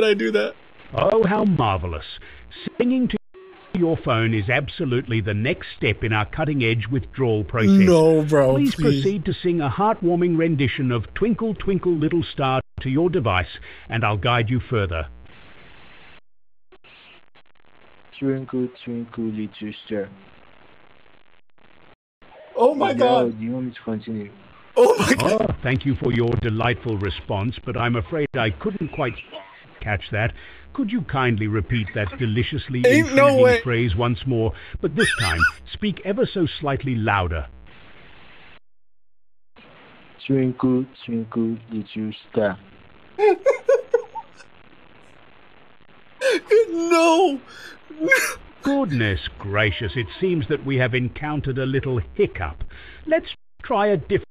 when I do that. Oh, how marvelous. Singing to your phone is absolutely the next step in our cutting edge withdrawal process. No, bro. Please, Please. proceed to sing a heartwarming rendition of Twinkle, Twinkle, Little Star to your device, and I'll guide you further. Twinkle, twinkle, little star. Oh my Now, god. Do you want me to continue? Oh my god. Oh, thank you for your delightful response, but I'm afraid I couldn't quite catch that. Could you kindly repeat that deliciously Ain't no intriguing way. phrase once more, but this time speak ever so slightly louder? Twinkle, twinkle, little star. No. Goodness gracious, it seems that we have encountered a little hiccup. Let's try a different